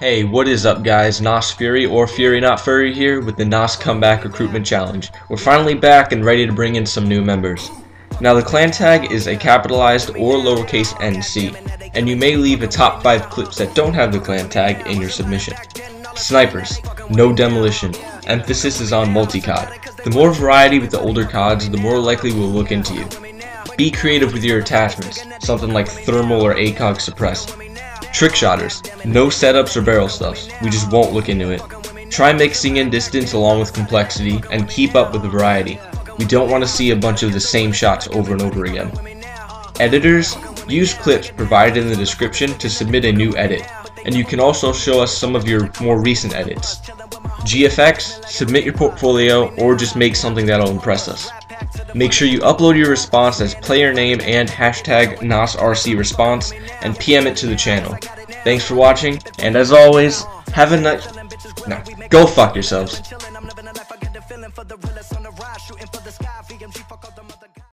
Hey, what is up guys? Nos Fury or Fury Not Furry here with the Nos Comeback Recruitment Challenge. We're finally back and ready to bring in some new members. Now the clan tag is a capitalized or lowercase NC, and you may leave a top 5 clips that don't have the clan tag in your submission. Snipers, no demolition, emphasis is on multi-COD. The more variety with the older CODs, the more likely we'll look into you. Be creative with your attachments, something like thermal or ACOG suppressed. Trick shotters, no setups or barrel stuffs, we just won't look into it. Try mixing in distance along with complexity, and keep up with the variety. We don't want to see a bunch of the same shots over and over again. Editors, use clips provided in the description to submit a new edit, and you can also show us some of your more recent edits. GFX, submit your portfolio or just make something that'll impress us. Make sure you upload your response as player name and hashtag NOSRC response and PM it to the channel. Thanks for watching, and as always, have a nice... No, go fuck yourselves.